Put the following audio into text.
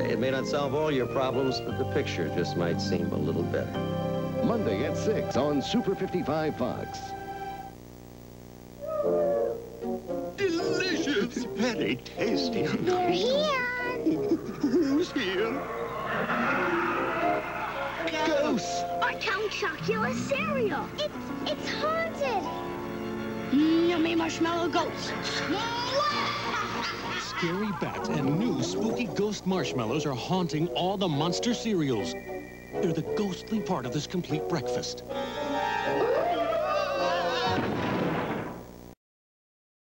It may not solve all your problems, but the picture just might seem a little better. Monday at 6 on Super 55 Fox. Delicious. Very tasty. They're here. Who's here? Ghosts. Our Count Chocula cereal. It's, it's haunted. Yummy marshmallow ghosts. Scary bats and new spooky ghost marshmallows are haunting all the monster cereals. They're the ghostly part of this complete breakfast.